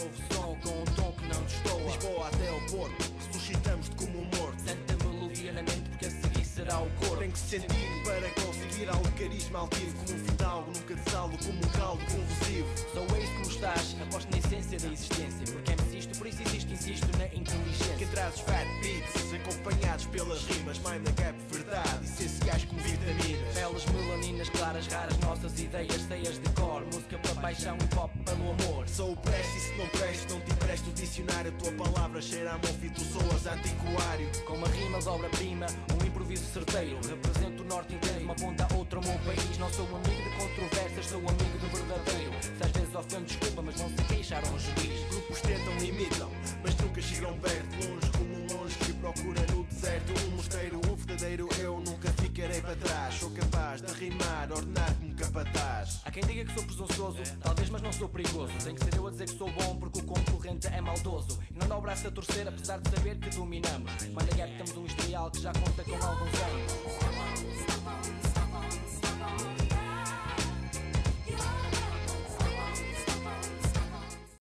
novo som com um tom que não destoa. Lisboa até ao Porto, ressuscitamos de como um morto. Santa melodia na mente, porque a seguir será o corpo. Tem que se sentir para conseguir algo carisma altivo. Como um fidalgo, nunca de saldo, como um caldo convulsivo. Sou ex como estás, aposto na essência da existência. Porque é isto, por isso insisto, insisto na inteligência. Que traz os fat beats, acompanhados pelas rimas. Mind the gap, verdade, essenciais como vitaminas. Belas melaninas claras, raras nossas ideias, ceias de cor. Música para paixão e pop pelo amor. Sou o preste se não presto, não te empresto o dicionário. Tua palavra cheira a mofo tu soas antiquário. Com uma rima obra-prima, um improviso certeiro. Represento o norte inteiro, uma ponta a outra, o meu país. Não sou amigo de controvérsias, sou amigo do verdadeiro. Se às vezes ofendo, desculpa, mas não se queixaram os juiz. Grupos tentam imitam, mas nunca chegam perto. Longe como um longe que procura no deserto. Um mosteiro, um verdadeiro eu nunca ficarei para trás. Sou capaz de rimar, ordenar como capataz. Quem diga que sou presunçoso, talvez, mas não sou perigoso. Tem que ser eu a dizer que sou bom porque o concorrente é maldoso. E não dá o braço a torcer, apesar de saber que dominamos. Quando a gap temos um historial que já conta com alguns anos.